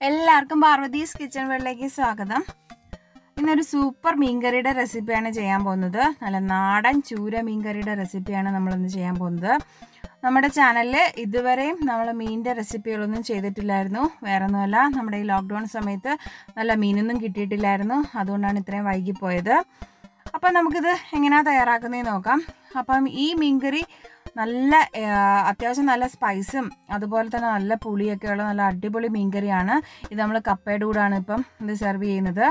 എല്ലാവർക്കും പാർവതീസ് കിച്ചൺ വേൾഡിലേക്ക് സ്വാഗതം. ഇന്നൊരു സൂപ്പർ മീൻകറിയുടെ റെസിപ്പിയാണ് ചെയ്യാൻ പോകുന്നത്. നല്ല നാടൻ ചൂര മീൻകറിയുടെ റെസിപ്പിയാണ് നമ്മളിന്ന് ചെയ്യാൻ പോകുന്നത്. നമ്മുടെ ചാനലിൽ ഇതുവരെയും നമ്മൾ മീനിന്റെ റെസിപ്പികളൊന്നും ചെയ്തിട്ടില്ലായിരുന്നു. വേറെ ഒന്നുമല്ല നമ്മുടെ ഈ ലോക്ക്ഡൗൺ സമയത്ത് നല്ല മീനൊന്നും കിട്ടിയിട്ടില്ലായിരുന്നു. അതുകൊണ്ടാണ് ഇത്രയും വൈകിപ്പോയത്. അപ്പം നമുക്കിത് എങ്ങനെയാണ് തയ്യാറാക്കുന്നതെന്ന് നോക്കാം. അപ്പം ഈ മീൻകറി നല്ല അത്യാവശ്യം നല്ല സ്പൈസും അതുപോലെ തന്നെ നല്ല പുളിയൊക്കെയുള്ള നല്ല അടിപൊളി മീൻകറിയാണ്. ഇത് നമ്മൾ കപ്പയുടെ കൂടാണ് ഇപ്പം ഇത് സെർവ് ചെയ്യുന്നത്.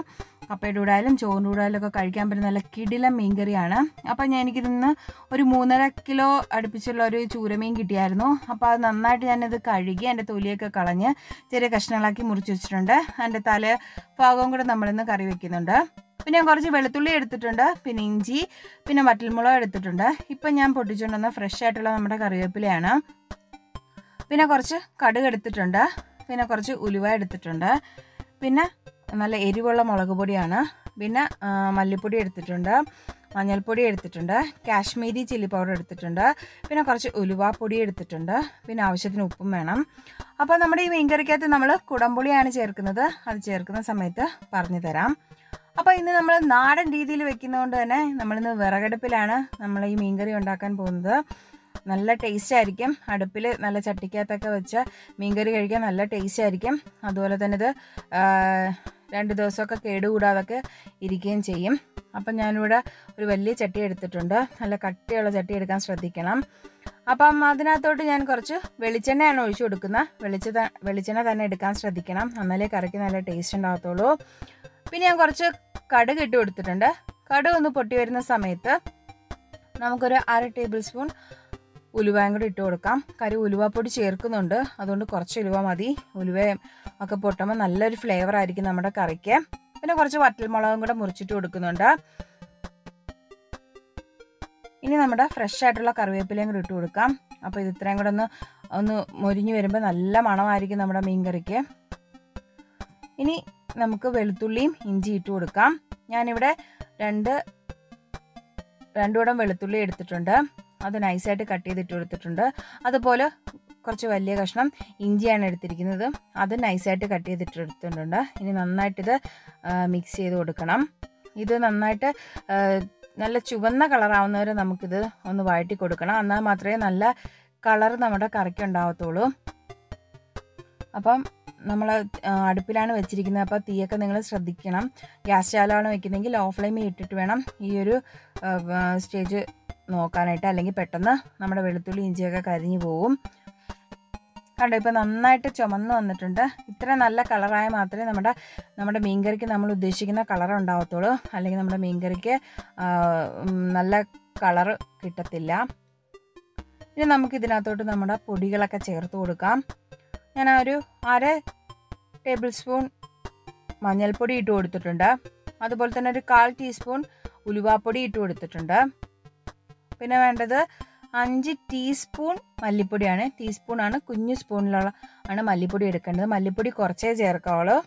കപ്പയുടെ കൂടായാലും ചോറിന്റെ കൂടായാലും ഒക്കെ കഴിക്കാൻ പറ്റുന്ന നല്ല കിടിലം മീൻകറിയാണ്. അപ്പം ഞാൻ എനിക്കിതിന്ന് ഒരു മൂന്നര കിലോ അടുപ്പിച്ചുള്ള ഒരു ചൂരമീൻ കിട്ടിയായിരുന്നു. അപ്പോൾ അത് നന്നായിട്ട് ഞാനത് കഴുകി എന്റെ തൊലിയൊക്കെ കളഞ്ഞ് ചെറിയ കഷ്ണങ്ങളാക്കി മുറിച്ച് വെച്ചിട്ടുണ്ട്. എന്റെ തല ഭാഗവും കൂടെ നമ്മളിന്ന് കറി വെക്കുന്നുണ്ട്. പിന്നെ ഞാൻ കുറച്ച് വെളുത്തുള്ളി എടുത്തിട്ടുണ്ട് പിന്നെ ഇഞ്ചി പിന്നെ വറ്റൽമുളക് എടുത്തിട്ടുണ്ട്. ഇപ്പം ഞാൻ പൊട്ടിച്ചുകൊണ്ടുവന്ന ഫ്രഷ് ആയിട്ടുള്ള നമ്മുടെ കറിവേപ്പിലയാണ്. പിന്നെ കുറച്ച് കടുക് എടുത്തിട്ടുണ്ട് പിന്നെ കുറച്ച് ഉലുവ എടുത്തിട്ടുണ്ട് പിന്നെ നല്ല എരിവുള്ള മുളക് പൊടിയാണ്. പിന്നെ മല്ലിപ്പൊടി എടുത്തിട്ടുണ്ട്. മഞ്ഞൾപ്പൊടി എടുത്തിട്ടുണ്ട്. കാശ്മീരി ചില്ലി പൗഡർ എടുത്തിട്ടുണ്ട്. പിന്നെ കുറച്ച് ഉലുവാപ്പൊടി എടുത്തിട്ടുണ്ട്. പിന്നെ ആവശ്യത്തിന് ഉപ്പും വേണം. അപ്പോൾ നമ്മുടെ ഈ മീൻകറിക്കകത്ത് നമ്മൾ കുടംപുളിയാണ് ചേർക്കുന്നത്. അത് ചേർക്കുന്ന സമയത്ത് പറഞ്ഞു തരാം. അപ്പോൾ ഇന്ന് നമ്മൾ നാടൻ രീതിയിൽ വെക്കുന്നതുകൊണ്ട് തന്നെ നമ്മളിന്ന് വിറകടുപ്പിലാണ് നമ്മൾ ഈ മീൻകറി ഉണ്ടാക്കാൻ പോകുന്നത്. നല്ല ടേസ്റ്റ് ആയിരിക്കും. അടുപ്പിൽ നല്ല ചട്ടിക്കകത്തൊക്കെ വെച്ച് മീൻകറി കഴിക്കാൻ നല്ല ടേസ്റ്റ് ആയിരിക്കും. അതുപോലെ തന്നെ ഇത് രണ്ട് ദിവസമൊക്കെ കേടുകൂടാതൊക്കെ ഇരിക്കുകയും ചെയ്യും. അപ്പം ഞാനിവിടെ ഒരു വലിയ ചട്ടി എടുത്തിട്ടുണ്ട്. നല്ല കട്ടിയുള്ള ചട്ടി എടുക്കാൻ ശ്രദ്ധിക്കണം. അപ്പം അതിനകത്തോട്ട് ഞാൻ കുറച്ച് വെളിച്ചെണ്ണയാണ് ഒഴിച്ചു കൊടുക്കുന്നത്. വെളിച്ച വെളിച്ചെണ്ണ തന്നെ എടുക്കാൻ ശ്രദ്ധിക്കണം. എന്നാലേ കറിക്ക് നല്ല ടേസ്റ്റ് ഉണ്ടാകത്തുള്ളൂ. പിന്നെ ഞാൻ കുറച്ച് കടുക് ഇട്ട് കൊടുത്തിട്ടുണ്ട്. കടുക് ഒന്ന് പൊട്ടി വരുന്ന സമയത്ത് നമുക്കൊരു അര ടേബിൾ സ്പൂൺ ഉലുവയും കൂടി ഇട്ട് കൊടുക്കാം. കറി ഉലുവാപ്പൊടി ചേർക്കുന്നുണ്ട്. അതുകൊണ്ട് കുറച്ച് ഉലുവ മതി. ഉലുവയും ഒക്കെ പൊട്ടുമ്പോൾ നല്ലൊരു ഫ്ലേവർ ആയിരിക്കും നമ്മുടെ കറിക്ക്. പിന്നെ കുറച്ച് വറ്റൽമുളകും കൂടെ മുറിച്ചിട്ട് കൊടുക്കുന്നുണ്ട്. ഇനി നമ്മുടെ ഫ്രഷ് ആയിട്ടുള്ള കറിവേപ്പിലയും കൂടി ഇട്ട് കൊടുക്കാം. അപ്പോൾ ഇത് ഇത്രയും കൂടെ ഒന്ന് ഒന്ന് മൊരിഞ്ഞ് വരുമ്പോൾ നല്ല മണമായിരിക്കും നമ്മുടെ മീൻകറിക്ക് ഇനി നമുക്ക് വെളുത്തുള്ളിയും ഇഞ്ചി ഇട്ട് കൊടുക്കാം. ഞാനിവിടെ രണ്ട് രണ്ടുകൂടം വെളുത്തുള്ളി എടുത്തിട്ടുണ്ട്. അത് നൈസായിട്ട് കട്ട് ചെയ്തിട്ട് കൊടുത്തിട്ടുണ്ട്. അതുപോലെ കുറച്ച് വലിയ കഷ്ണം ഇഞ്ചിയാണ് എടുത്തിരിക്കുന്നത്. അത് നൈസായിട്ട് കട്ട് ചെയ്തിട്ട് എടുത്തിട്ടുണ്ട്. ഇനി നന്നായിട്ടിത് മിക്സ് ചെയ്ത് കൊടുക്കണം. ഇത് നന്നായിട്ട് നല്ല ചുവന്ന കളറാവുന്നവരെ നമുക്കിത് ഒന്ന് വഴറ്റി കൊടുക്കണം. എന്നാൽ മാത്രമേ നല്ല കളർ നമ്മുടെ കറിക്ക് ഉണ്ടാവത്തുള്ളൂ. അപ്പം നമ്മൾ അടുപ്പിലാണ് വെച്ചിരിക്കുന്നത്. അപ്പോൾ തീയൊക്കെ നിങ്ങൾ ശ്രദ്ധിക്കണം. ഗ്യാസ് ചാലാണ് വെക്കുന്നതെങ്കിൽ ഓഫ് ഫ്ലെയിമിൽ ഇട്ടിട്ട് വേണം ഈ ഒരു സ്റ്റേജ് നോക്കാനായിട്ട് അല്ലെങ്കിൽ പെട്ടെന്ന് നമ്മുടെ വെളുത്തുള്ളി ഇഞ്ചിയൊക്കെ കരിഞ്ഞു പോവും. കണ്ടോ ഇപ്പോൾ നന്നായിട്ട് ചുമന്ന് വന്നിട്ടുണ്ട്. ഇത്ര നല്ല കളറായ മാത്രമേ നമ്മുടെ നമ്മുടെ മീൻകറിക്ക് നമ്മൾ ഉദ്ദേശിക്കുന്ന കളർ ഉണ്ടാവത്തുള്ളൂ. അല്ലെങ്കിൽ നമ്മുടെ മീൻകറിക്ക് നല്ല കളർ കിട്ടത്തില്ല. ഇനി നമുക്ക് ഇതിനകത്തോട്ട് നമ്മുടെ പൊടികളൊക്കെ ചേർത്ത് കൊടുക്കാം. ഞാൻ ആ ഒരു അര ടേബിൾ സ്പൂൺ മഞ്ഞൾപ്പൊടി ഇട്ട് കൊടുത്തിട്ടുണ്ട്. അതുപോലെ തന്നെ ഒരു കാൽ ടീസ്പൂൺ ഉലുവാപ്പൊടി ഇട്ട് കൊടുത്തിട്ടുണ്ട്. പിന്നെ വേണ്ടത് അഞ്ച് ടീസ്പൂൺ മല്ലിപ്പൊടിയാണ്. ടീസ്പൂണാണ് കുഞ്ഞു സ്പൂണിലുള്ള ആണ് മല്ലിപ്പൊടി എടുക്കേണ്ടത്. മല്ലിപ്പൊടി കുറച്ചേ ചേർക്കാവുള്ളൂ.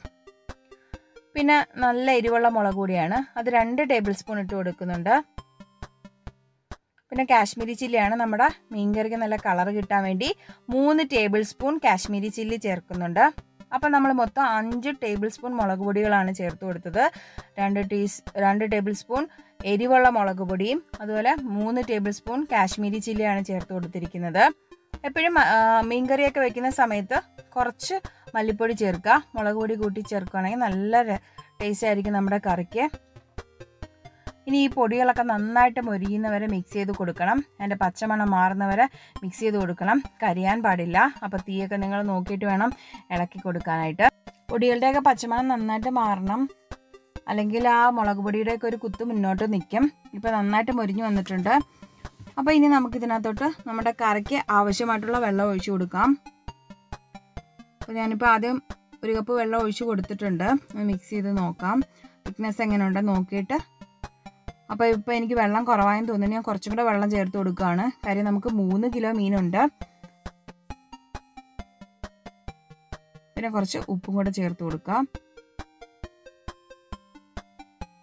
പിന്നെ നല്ല എരിവുള്ള മുളക് പൊടിയാണ്. അത് രണ്ട് ടേബിൾ സ്പൂൺ ഇട്ട് കൊടുക്കുന്നുണ്ട്. പിന്നെ കാശ്മീരി ചില്ലിയാണ് നമ്മുടെ മീൻകറിക്ക് നല്ല കളർ കിട്ടാൻ വേണ്ടി മൂന്ന് ടേബിൾ സ്പൂൺ കാശ്മീരി ചില്ലി ചേർക്കുന്നുണ്ട്. അപ്പം നമ്മൾ മൊത്തം അഞ്ച് ടേബിൾ സ്പൂൺ മുളക് പൊടികളാണ് ചേർത്ത് കൊടുത്തത്. രണ്ട് ടീസ് രണ്ട് ടേബിൾ സ്പൂൺ എരിവുള്ള മുളക് പൊടിയും അതുപോലെ മൂന്ന് ടേബിൾ സ്പൂൺ കാശ്മീരി ചില്ലിയാണ് ചേർത്ത് കൊടുത്തിരിക്കുന്നത്. എപ്പോഴും മീൻകറിയൊക്കെ വെക്കുന്ന സമയത്ത് കുറച്ച് മല്ലിപ്പൊടി ചേർക്കുക. മുളക് പൊടി കൂട്ടി ചേർക്കുകയാണെങ്കിൽ നല്ല ടേസ്റ്റ് ആയിരിക്കും നമ്മുടെ കറിക്ക്. ഇനി ഈ പൊടികളൊക്കെ നന്നായിട്ട് മൊരിയുന്നവരെ മിക്സ് ചെയ്ത് കൊടുക്കണം. അതിന്റെ പച്ചമണം മാറുന്നവരെ മിക്സ് ചെയ്ത് കൊടുക്കണം. കരിയാൻ പാടില്ല. അപ്പോൾ തീയൊക്കെ നിങ്ങൾ നോക്കിയിട്ട് വേണം ഇളക്കി കൊടുക്കാനായിട്ട്. പൊടികളുടെയൊക്കെ പച്ചമണം നന്നായിട്ട് മാറണം. അല്ലെങ്കിൽ ആ മുളക് പൊടിയുടെയൊക്കെ ഒരു കുത്ത് മുന്നോട്ട് നിൽക്കും. ഇപ്പോൾ നന്നായിട്ട് മുരിഞ്ഞു വന്നിട്ടുണ്ട്. അപ്പോൾ ഇനി നമുക്ക് ഇതിനകത്തോട്ട് നമ്മുടെ കറിക്ക് ആവശ്യമായിട്ടുള്ള വെള്ളം ഒഴിച്ചു കൊടുക്കാം. അപ്പോൾ ഞാനിപ്പോൾ ആദ്യം ഒരു കപ്പ് വെള്ളം ഒഴിച്ചു കൊടുത്തിട്ടുണ്ട്. മിക്സ് ചെയ്ത് നോക്കാം. തിക്നെസ് എങ്ങനെയുണ്ട് നോക്കിയിട്ട്. അപ്പോൾ ഇപ്പോൾ എനിക്ക് വെള്ളം കുറവായെന്ന് തോന്നുന്നു. ഞാൻ കുറച്ചും കൂടെ വെള്ളം ചേർത്ത് കൊടുക്കുകയാണ്. കാര്യം നമുക്ക് മൂന്ന് കിലോ മീനുണ്ട്. പിന്നെ കുറച്ച് ഉപ്പും കൂടെ ചേർത്ത് കൊടുക്കാം.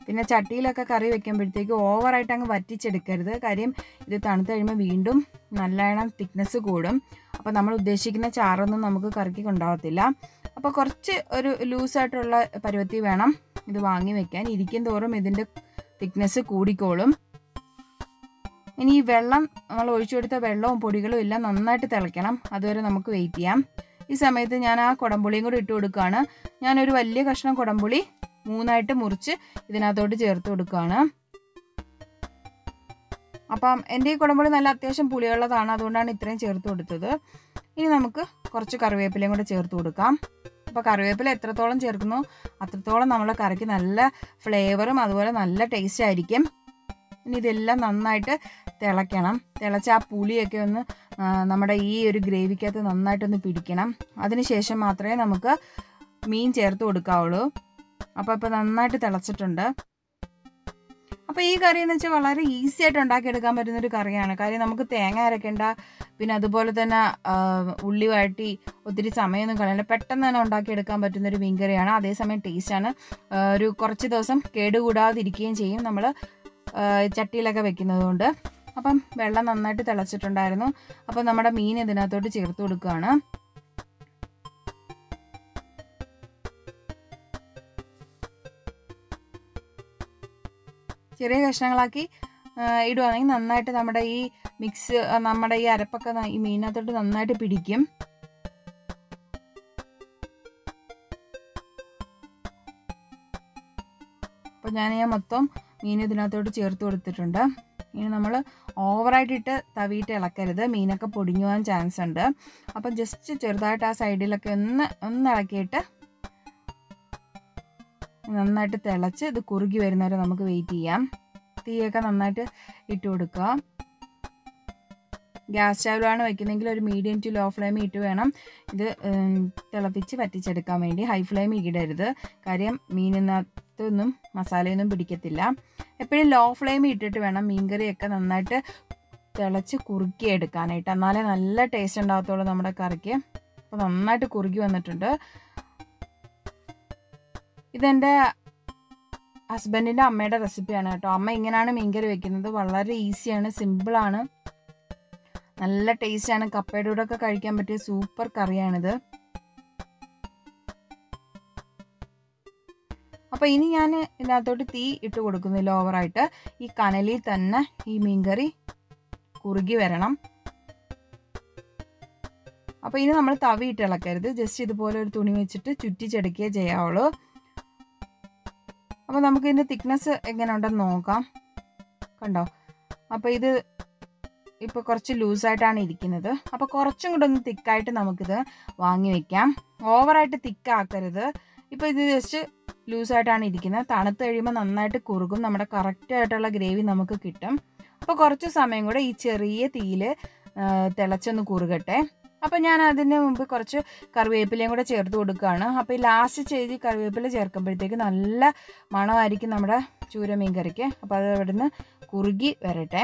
പിന്നെ ചട്ടിയിലൊക്കെ കറി വെക്കുമ്പോഴത്തേക്ക് ഓവറായിട്ട് അങ്ങ് വറ്റിച്ചെടുക്കരുത്. കാര്യം ഇത് തണുത്ത് കഴിയുമ്പോൾ വീണ്ടും നല്ലവണ്ണം തിക്നെസ് കൂടും. അപ്പോൾ നമ്മൾ ഉദ്ദേശിക്കുന്ന ചാറൊന്നും നമുക്ക് കറിക്ക് ഉണ്ടാവത്തില്ല അപ്പോൾ കുറച്ച് ഒരു ലൂസായിട്ടുള്ള പരുവത്തി വേണം ഇത് വാങ്ങി വെക്കാൻ. ഇരിക്കും തോറും ഇതിന്റെ തിക്നെസ് കൂടിക്കോളും. ഇനി ഈ വെള്ളം നമ്മൾ ഒഴിച്ചു കൊടുത്ത വെള്ളവും പൊടികളും എല്ലാം നന്നായിട്ട് തിളയ്ക്കണം. അതുവരെ നമുക്ക് വെയിറ്റ് ചെയ്യാം. ഈ സമയത്ത് ഞാൻ ആ കുടംപുളിയും കൂടി ഇട്ട് കൊടുക്കുകയാണ്. ഞാനൊരു വലിയ കഷ്ണം കുടംപുളി മൂന്നായിട്ട് മുറിച്ച് ഇതിനകത്തോട്ട് ചേർത്ത് കൊടുക്കുകയാണ്. അപ്പം എന്റെ ഈ കുടമ്പുളി നല്ല അത്യാവശ്യം പുളിയുള്ളതാണ് അതുകൊണ്ടാണ് ഇത്രയും ചേർത്ത് കൊടുത്തത്. ഇനി നമുക്ക് കുറച്ച് കറിവേപ്പിലയും കൂടെ ചേർത്ത് കൊടുക്കാം. അപ്പോൾ കറിവേപ്പില എത്രത്തോളം ചേർക്കുന്നു അത്രത്തോളം നമ്മുടെ കറിക്ക് നല്ല ഫ്ലേവറും അതുപോലെ നല്ല ടേസ്റ്റ് ആയിരിക്കും. ഇനി ഇതെല്ലാം നന്നായിട്ട് തിളയ്ക്കണം. തിളച്ച് ആ പുളിയൊക്കെ ഒന്ന് നമ്മുടെ ഈ ഒരു ഗ്രേവിക്കകത്ത് നന്നായിട്ടൊന്ന് പിടിക്കണം. അതിനുശേഷം മാത്രമേ നമുക്ക് മീൻ ചേർത്ത് കൊടുക്കാവുള്ളൂ. അപ്പോൾ ഇപ്പോൾ നന്നായിട്ട് തിളച്ചിട്ടുണ്ട്. അപ്പോൾ ഈ കറി എന്ന് വെച്ചാൽ വളരെ ഈസി ആയിട്ട് ഉണ്ടാക്കിയെടുക്കാൻ പറ്റുന്നൊരു കറിയാണ്. കാര്യം നമുക്ക് തേങ്ങ അരക്കേണ്ട പിന്നെ അതുപോലെ തന്നെ ഉള്ളി വഴറ്റി ഒത്തിരി സമയമൊന്നും കളയണ്ട. പെട്ടെന്ന് തന്നെ ഉണ്ടാക്കിയെടുക്കാൻ പറ്റുന്നൊരു മീൻകറിയാണ്. അതേസമയം ടേസ്റ്റാണ് ഒരു കുറച്ച് ദിവസം കേടുകൂടാതിരിക്കുകയും ചെയ്യും നമ്മൾ ചട്ടിയിലൊക്കെ വെക്കുന്നത് കൊണ്ട് അപ്പം വെള്ളം നന്നായിട്ട് തിളച്ചിട്ടുണ്ടായിരുന്നു. അപ്പം നമ്മുടെ മീൻ ഇതിനകത്തോട്ട് ചേർത്ത് കൊടുക്കുകയാണ്. ചെറിയ കഷ്ണങ്ങളാക്കി ഇടുവാണെങ്കിൽ നന്നായിട്ട് നമ്മുടെ ഈ മിക്സ് നമ്മുടെ ഈ അരപ്പൊക്കെ ഈ മീനകത്തോട്ട് നന്നായിട്ട് പിടിക്കും. അപ്പോൾ ഞാൻ ഞാൻ മൊത്തം മീൻ ഇതിനകത്തോട്ട് ചേർത്ത് കൊടുത്തിട്ടുണ്ട്. ഇനി നമ്മൾ ഓവറായിട്ടിട്ട് തവിയിട്ട് ഇളക്കരുത്. മീനൊക്കെ പൊടിഞ്ഞു പോകാൻ ചാൻസ് ഉണ്ട്. അപ്പം ജസ്റ്റ് ചെറുതായിട്ട് ആ സൈഡിലൊക്കെ ഒന്ന് ഒന്ന് ഇളക്കിയിട്ട് നന്നായിട്ട് തിളച്ച് ഇത് കുറുകി വരുന്നവരെ നമുക്ക് വെയിറ്റ് ചെയ്യാം. തീയൊക്കെ നന്നായിട്ട് ഇട്ട് കൊടുക്കുക. ഗ്യാസ് സ്റ്റൗവിലാണ് വെക്കുന്നതെങ്കിൽ ഒരു മീഡിയം ടു ലോ ഫ്ലെയിം ഇട്ട് വേണം ഇത് തിളപ്പിച്ച് വറ്റിച്ചെടുക്കാൻ വേണ്ടി. ഹൈ ഫ്ലെയിം ഇടരുത്. കാര്യം മീനിനകത്തൊന്നും മസാലയൊന്നും പിടിക്കത്തില്ല. എപ്പോഴും ലോ ഫ്ലെയിം ഇട്ടിട്ട് വേണം മീൻകറിയൊക്കെ നന്നായിട്ട് തിളച്ച് കുറുക്കി എടുക്കാനായിട്ട് എന്നാലേ നല്ല ടേസ്റ്റ് ഉണ്ടാകത്തുള്ളൂ നമ്മുടെ കറിക്ക്. അപ്പോൾ നന്നായിട്ട് കുറുകി വന്നിട്ടുണ്ട്. ഇതെന്റെ ഹസ്ബൻഡിന്റെ അമ്മയുടെ റെസിപ്പിയാണ് കേട്ടോ. അമ്മ ഇങ്ങനെയാണ് മീൻകറി വെക്കുന്നത്. വളരെ ഈസിയാണ് സിമ്പിളാണ് നല്ല ടേസ്റ്റാണ് കപ്പയുടെ കൂടെ ഒക്കെ കഴിക്കാൻ പറ്റിയ സൂപ്പർ കറിയാണിത്. അപ്പോൾ ഇനി ഞാൻ ഇതിനകത്തോട്ട് തീ ഇട്ട് കൊടുക്കുന്നില്ല ഓവറായിട്ട് ഈ കനലിൽ തന്നെ ഈ മീൻകറി കുറുകി വരണം. അപ്പോൾ ഇനി നമ്മൾ തവി ഇട്ട് ഇളക്കരുത്. ജസ്റ്റ് ഇതുപോലെ ഒരു തുണി വെച്ചിട്ട് ചുറ്റിച്ചെടുക്കുകയേ ചെയ്യാവുള്ളൂ. അപ്പോൾ നമുക്ക് ഇതിന്റെ തിക്നെസ് എങ്ങനെ ഉണ്ടെന്ന് നോക്കാം. കണ്ടോ? അപ്പോൾ ഇത് ഇപ്പോൾ കുറച്ച് ലൂസായിട്ടാണ് ഇരിക്കുന്നത്. അപ്പോൾ കുറച്ചും കൂടെ ഒന്ന് തിക്കായിട്ട് നമുക്കിത് വാങ്ങി വെക്കാം. ഓവറായിട്ട് തിക്കാക്കരുത് ഇപ്പോൾ ഇത് ജസ്റ്റ് ലൂസായിട്ടാണ് ഇരിക്കുന്നത്. തണുത്ത് കഴിയുമ്പോൾ നന്നായിട്ട് കുറുകും. നമ്മുടെ കറക്റ്റായിട്ടുള്ള ഗ്രേവി നമുക്ക് കിട്ടും. അപ്പോൾ കുറച്ച് സമയം കൂടെ ഈ ചെറിയ തീയിൽ തിളച്ചൊന്ന് കുറുകട്ടെ. അപ്പോൾ ഞാൻ അതിന് മുമ്പ് കുറച്ച് കറിവേപ്പിലയും കൂടെ ചേർത്ത് കൊടുക്കുകയാണ്. അപ്പോൾ ഈ ലാസ്റ്റ് ചെയ്ത് കറിവേപ്പില ചേർക്കുമ്പോഴത്തേക്ക് നല്ല മണമായിരിക്കും നമ്മുടെ ചൂരമീൻ കറിക്ക്. അപ്പോൾ അത് ഇവിടുന്ന് കുറുകി വരട്ടെ.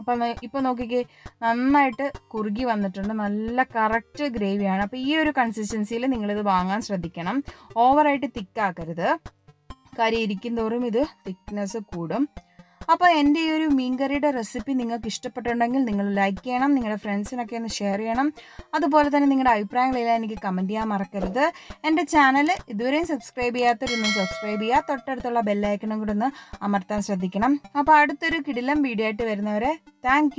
അപ്പം ഇപ്പോൾ നോക്കിക്കേ നന്നായിട്ട് കുറുകി വന്നിട്ടുണ്ട്. നല്ല കറക്റ്റ് ഗ്രേവിയാണ് അപ്പോൾ ഈ ഒരു കൺസിസ്റ്റൻസിയിൽ നിങ്ങളിത് വാങ്ങാൻ ശ്രദ്ധിക്കണം. ഓവറായിട്ട് തിക്കാക്കരുത് കറി ഇരിക്കും തോറും ഇത് തിക്നെസ് കൂടും. അപ്പോൾ എന്റെ ഈ ഒരു മീൻകറിയുടെ റെസിപ്പി നിങ്ങൾക്ക് ഇഷ്ടപ്പെട്ടുണ്ടെങ്കിൽ നിങ്ങൾ ലൈക്ക് ചെയ്യണം നിങ്ങളുടെ ഫ്രണ്ട്സിനൊക്കെ ഒന്ന് ഷെയർ ചെയ്യണം. അതുപോലെ തന്നെ നിങ്ങളുടെ അഭിപ്രായങ്ങളെല്ലാം എനിക്ക് കമന്റ് ചെയ്യാൻ മറക്കരുത്. എന്റെ ചാനൽ ഇതുവരെയും സബ്സ്ക്രൈബ് ചെയ്യാത്തവരൊന്നും സബ്സ്ക്രൈബ് ചെയ്യുക. തൊട്ടടുത്തുള്ള ബെല്ലൈക്കണും കൂടെ ഒന്ന് അമർത്താൻ ശ്രദ്ധിക്കണം. അപ്പോൾ അടുത്തൊരു കിടിലം വീഡിയോ ആയിട്ട് വരുന്നവരെ താങ്ക്